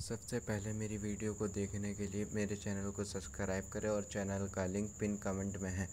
सबसे पहले मेरी वीडियो को देखने के लिए मेरे चैनल को सब्सक्राइब करें और चैनल का लिंक पिन कमेंट में है।